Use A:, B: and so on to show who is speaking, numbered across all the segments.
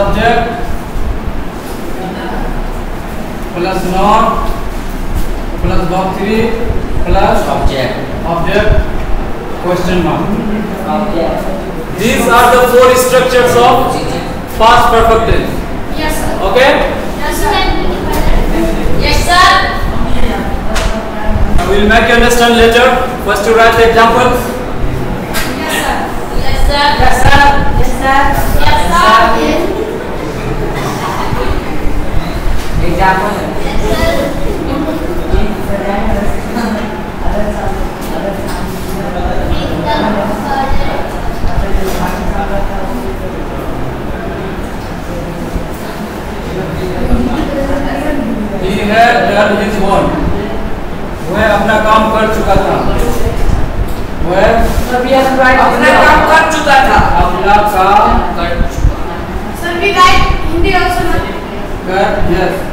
A: subject plus not plus verb 3 plus
B: Object.
A: object question mark.
B: Object.
A: These are the four structures of past perfect tense.
C: Yes, sir.
A: Okay?
C: Yes, sir. Yes, sir.
A: I will make you understand later. First you write the examples.
C: Yes, sir. Yes, sir.
B: Yes, sir. Yes, sir.
C: Yes, sir.
B: Example.
C: Yes, sir.
A: He had वह अपना काम कर चुका था वह
B: अपना काम कर चुका था
A: अपना काम
B: कर चुका
C: Sir, we write Hindi also,
A: कर यस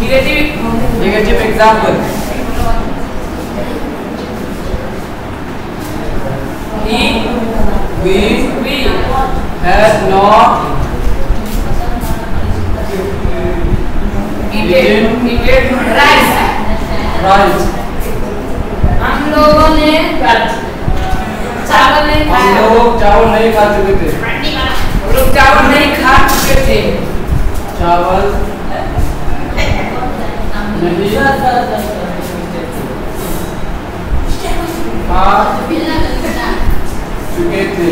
A: निगेटिव
B: नेगेटिव
A: एग्जांपल
B: ही
A: we
B: we
A: had
B: eated eated rice
C: हम लोगों ने चावल नहीं खाया हम
A: लोग चावल नहीं खा चुके थे
B: हम लोग चावल नहीं खा चुके थे
A: चावल नहीं खा चुके थे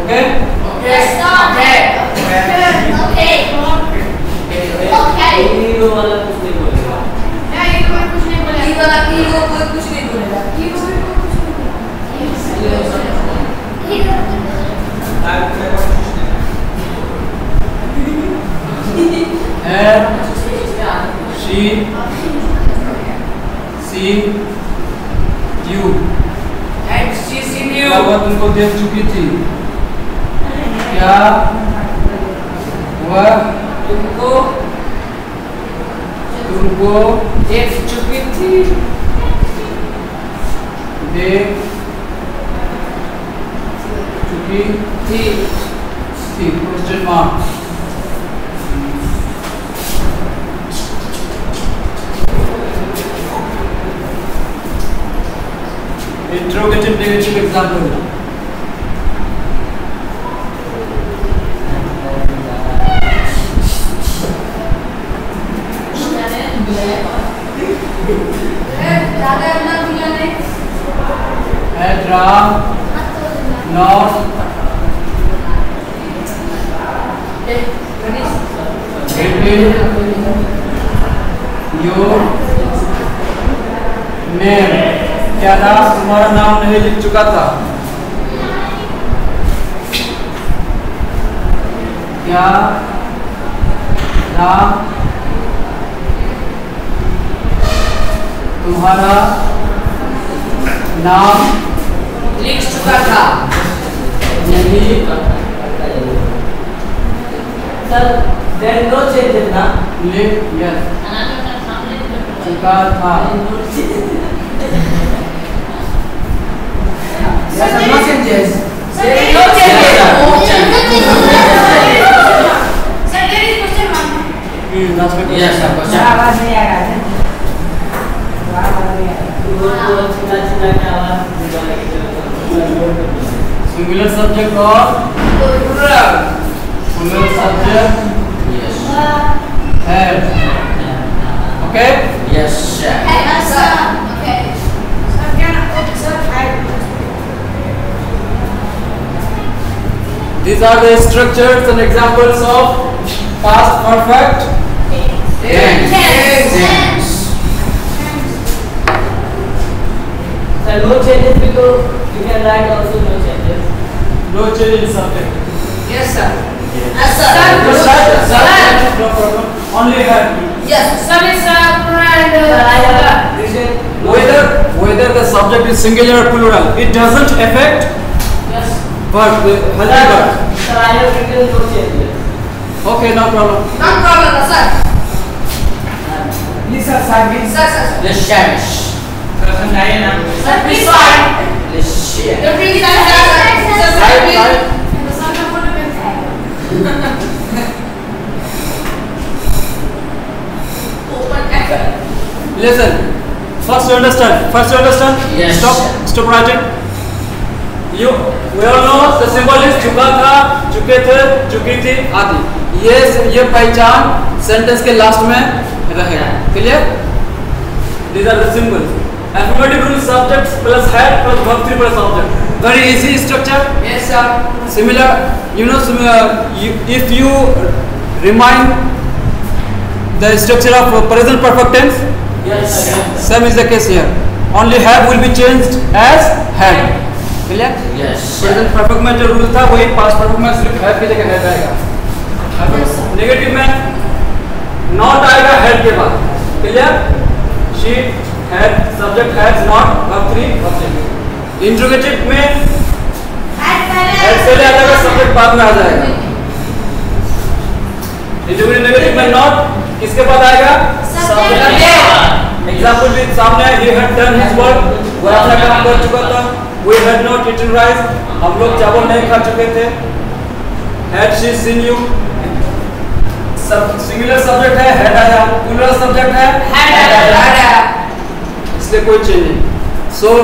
A: okay
C: Yes, sir.
B: Okay.
C: Okay. Okay. नहीं, ये कोई कुछ नहीं बोलेगा।
B: ई वाला ई वो कोई कुछ नहीं बोलेगा
C: ये कोई कुछ नहीं
A: and she
B: सी न्यू
A: क्या वह तुमको देख चुकी थी क्या वह
B: तुमको
A: तुमको
B: देख चुकी थी
A: देख चुकी
B: थी
A: थी क्वेश्चन मार्क
C: नहीं।
A: Had Ram not written your name. क्या नाम तुम्हारा नाम नहीं लिख चुका था? क्या नाम? तुम्हारा नाम
B: लिख चुका था।
A: नहीं।
D: is no change in na.
A: लिख यस चुका था।
B: Yes, I'm not changes.
C: Sir,
B: There is
C: there
B: no
C: is-
B: changes.
C: Sir, there is question mark.
A: Last में
B: Yes, of course.
D: आवाज़ नहीं आ रहा है आवाज़ नहीं आ रहा वो तो चिल्ला चिल्ला के आवाज़
A: सिंगुलर सब्जेक्ट और
B: Plural.
A: Singular subject
B: Yes.
A: है okay
B: Yes, sir.
A: These are the structures and examples of past perfect
B: Tense.
C: Tense.
B: Tense.
D: No changes because you can write also no changes.
A: no change in subject.
B: Yes, sir.
C: Yes, sir.
A: Just write the
B: Sir.
A: subject, no problem. Only have
B: Yes.
C: Sir is, uh, and,
D: Sir,
C: uh,
A: whether whether the subject is singular or plural it doesn't affect but with Hyderabad.
D: Sir, I have written for.
A: Okay, no problem.
B: No problem, sir.
E: Please,
B: sir, sign Sir, sir.
F: Let's.
B: Sir, please sign.
F: Let's
B: share. Sir, please sign. Sir, sir, please.
A: Listen, first you understand, first you understand,
F: yes.
A: stop, stop writing, you we all know the symbol is चुका था चुके थे चुकी थी आदि ये ये पहचान सेंटेंस के लास्ट में रहेगा clear rule plus had plus verb 3 plus object very easy structure
B: Yes, sir.
A: similar you know sim- uh, you, if you remind the structure of uh, present perfect tense
D: Yes, sir. Yes, sir.
A: same is the case here only have will be changed as had
F: Yes.
A: Present perfect में जो rule था वही past perfect में सिर्फ़ have की जगह have आएगा negative में नॉट आएगा हेड के बाद। Clear she had subject has not verb 3 object interrogative में हेड पहले आ जाएगा सब्जेक्ट बाद में आ जाएगा। इंट्रोगेटिव नेगेटिव में नॉट किसके बाद आएगा?
B: Subject.
A: एग्ज़ाम्पल भी सामने है he had done his work वो अपना काम कर चुका था। We had not eaten rice हम लोग चावल नहीं खा चुके थे हैड शी सीन यू सब सिंगुलर सब्जेक्ट है हैड आया प्लूरल सब्जेक्ट है
B: had, had.
A: इसलिए कोई चेंज नहीं so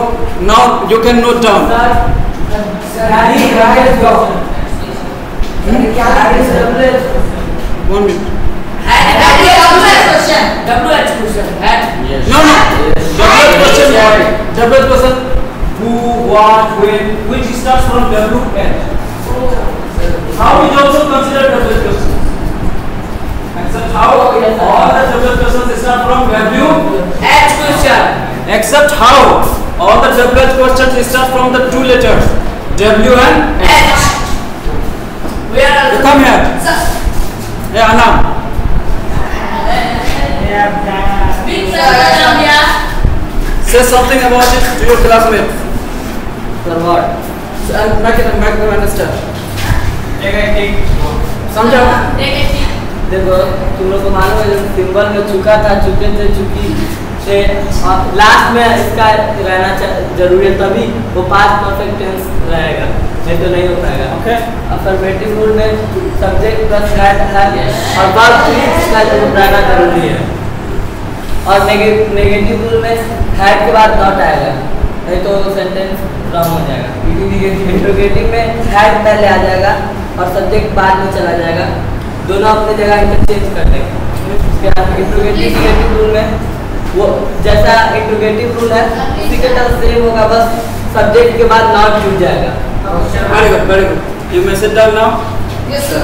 A: now you can note down.
E: Daddy is double.
A: One minute
B: Had, had is double question.
D: WH question.
A: Who what when which starts from w and how is also considered double question except how all the double questions start from w
B: H question.
A: except how all the double questions start from the two letters w and h.
B: Where are
A: you come here.
B: Sir,
A: hey anam say something about it to your classmate
D: Sir, what?
A: and make it make them understand समझाओ
B: Negative.
D: देखो तुम लोग को मालूम है जब symbol में चुका था चुके थे चुकी से लास्ट में इसका रहना ज़रूरी है तभी वो पास परफेक्ट टेंस रहेगा नहीं तो नहीं हो पाएगा
A: Okay.
D: अफर्मेटिव रूल में सब्जेक्ट प्लस और वर्ब थ्री इसका रहना ज़रूरी है और नेगेटिव रूल में हैड के बाद नॉट आएगा नहीं तो सेंटेंस रॉन्ग हो जाएगा। इंटरोगेटिव में हैड पहले आ जाएगा और सब्जेक्ट बाद में चला जाएगा। दोनों अपनी जगह इंटरचेंज कर देंगे। उसके बाद इंटरोगेटिव निगेटिव रूल में वो जैसा इंटरोगेटिव रूल है उसी के तरह सेम होगा बस सब्जेक्ट के बाद नॉट जुड़ जाएगा।
A: Very good very good you message डाल now yes
B: sir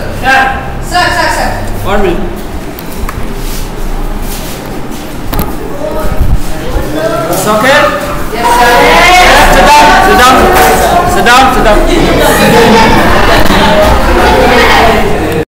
B: sir sir sir one
A: minute Soccer? down, sit down, sit down.